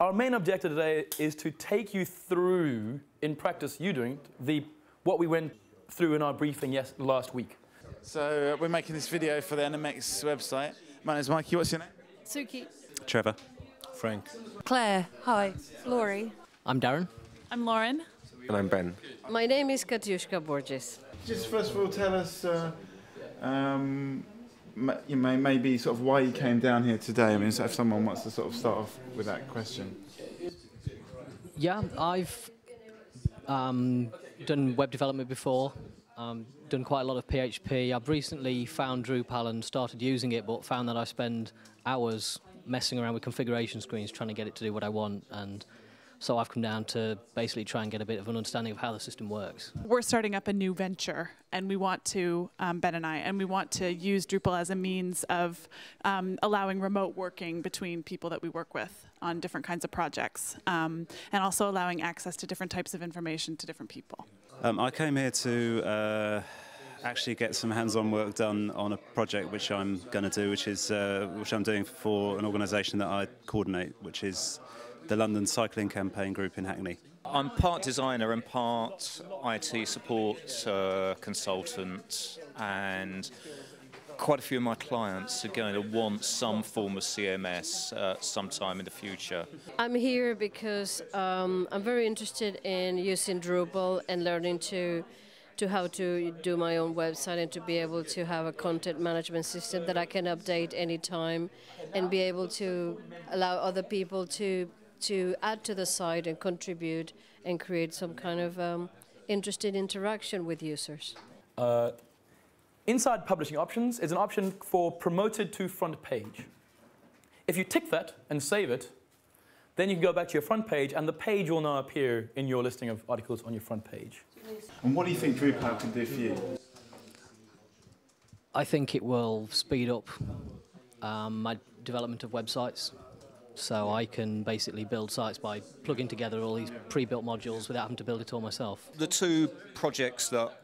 our main objective today is to take you through, in practice, you doing the what we went through in our briefing yes, last week. So uh, we're making this video for the NMX website. My name name's Mikey. What's your name? Suki. Trevor. Frank. Claire. Hi. Laurie. I'm Darren. I'm Lauren. And I'm Ben. My name is Katiushka Borges. Just first of all, tell us uh, um, you may, maybe sort of why you came down here today. I mean, so if someone wants to sort of start off with that question. Yeah, I've um, done web development before. Um, done quite a lot of PHP. I've recently found Drupal and started using it, but found that I spend hours messing around with configuration screens trying to get it to do what I want. And so I've come down to basically try and get a bit of an understanding of how the system works. We're starting up a new venture, and we want to, um, Ben and I, and we want to use Drupal as a means of um, allowing remote working between people that we work with on different kinds of projects, um, and also allowing access to different types of information to different people. Um, I came here to uh, actually get some hands-on work done on a project which I'm going to do, which is uh, which I'm doing for an organisation that I coordinate, which is the London Cycling Campaign Group in Hackney. I'm part designer and part IT support uh, consultant, and quite a few of my clients are going to want some form of CMS uh, sometime in the future. I'm here because um, I'm very interested in using Drupal and learning to to how to do my own website and to be able to have a content management system that I can update anytime and be able to allow other people to to add to the site and contribute and create some kind of um, interesting interaction with users. Uh, inside publishing options is an option for promoted to front page. If you tick that and save it, then you can go back to your front page and the page will now appear in your listing of articles on your front page. And what do you think Drupal can do for you? I think it will speed up um, my development of websites. So I can basically build sites by plugging together all these pre-built modules without having to build it all myself. The two projects that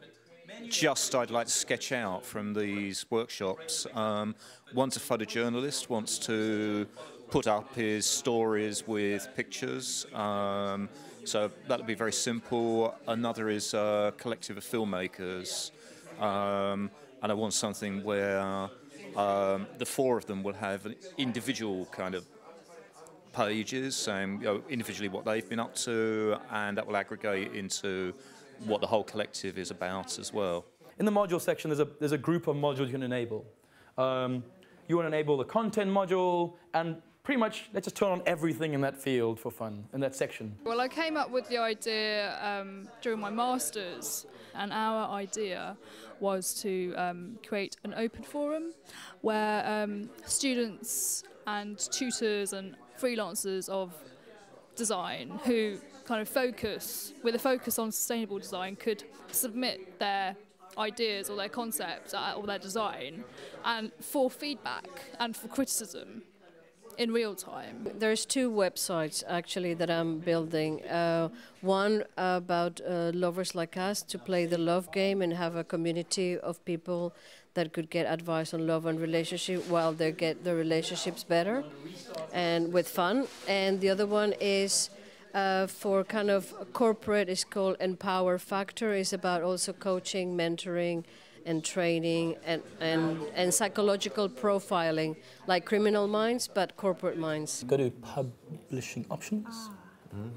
just I'd like to sketch out from these workshops. Um, one's a photojournalist, wants to put up his stories with pictures. Um, so that'll be very simple. Another is a collective of filmmakers. Um, and I want something where um, the four of them will have an individual kind of pages saying you know, individually what they've been up to, and that will aggregate into what the whole collective is about as well. In the module section, there's a, there's a group of modules you can enable. Um, you want to enable the content module, and pretty much let's just turn on everything in that field for fun, in that section. Well, I came up with the idea um, during my master's, and our idea was to um, create an open forum where um, students and tutors and freelancers of design who kind of focus, with a focus on sustainable design, could submit their ideas or their concepts or their design and for feedback and for criticism in real time. There's two websites actually that I'm building. Uh, one about uh, lovers like us to play the love game and have a community of people that could get advice on love and relationship while they get their relationships better and with fun. And the other one is uh, for kind of corporate is called Empower Factor. It's about also coaching, mentoring, and training and, and, and psychological profiling, like criminal minds, but corporate minds. Go to publishing options. Mm.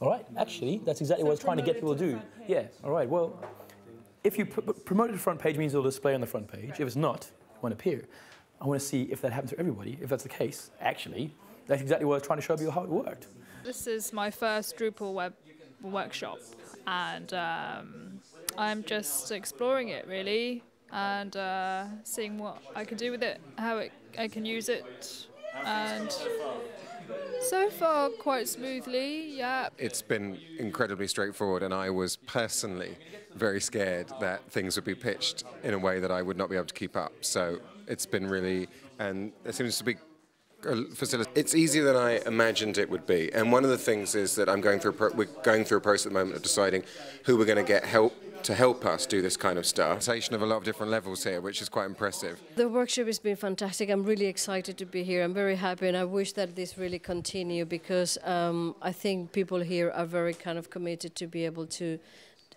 All right, actually, that's exactly so what I was trying to get people to do. Yeah, all right, well, if you pr promote it to front page, means it'll display on the front page. If it's not, it won't appear. I want to see if that happens to everybody. If that's the case, actually, that's exactly what I was trying to show you how it worked. This is my first Drupal web workshop, and um, I'm just exploring it really and uh, seeing what I can do with it, how it, I can use it, and so far quite smoothly. Yeah. It's been incredibly straightforward, and I was personally very scared that things would be pitched in a way that I would not be able to keep up. So it's been really, and there seems to be facility. It's easier than I imagined it would be. And one of the things is that I'm going through, we're going through a process at the moment of deciding who we're going to get help to help us do this kind of stuff. Of a lot of different levels here, which is quite impressive. The workshop has been fantastic. I'm really excited to be here. I'm very happy, and I wish that this really continue because um, I think people here are very kind of committed to be able to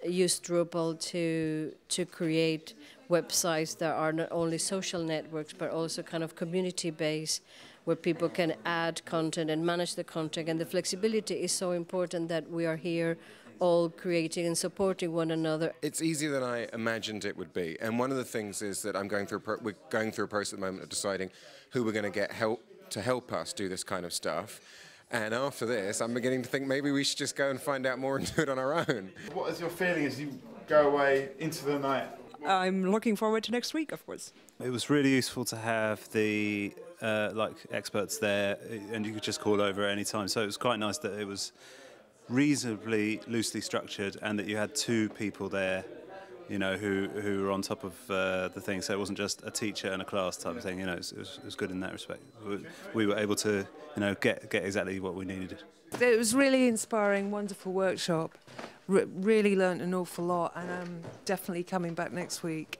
use Drupal to to create websites that are not only social networks but also kind of community based where people can add content and manage the content and the flexibility is so important that we are here all creating and supporting one another. It's easier than I imagined it would be. And one of the things is that I'm going through pro- we're going through a process at the moment of deciding who we're going to get help to help us do this kind of stuff. And after this, I'm beginning to think maybe we should just go and find out more and do it on our own. What is your feeling as you go away into the night? I'm looking forward to next week, of course. It was really useful to have the uh, like experts there, and you could just call over at any time. So it was quite nice that it was reasonably loosely structured, and that you had two people there, you know, who who were on top of uh, the thing. So it wasn't just a teacher and a class type of thing. You know, it was, it was, good in that respect. We, we were able to, you know, get get exactly what we needed. It was really inspiring, wonderful workshop. R- really learnt an awful lot, and I'm definitely coming back next week.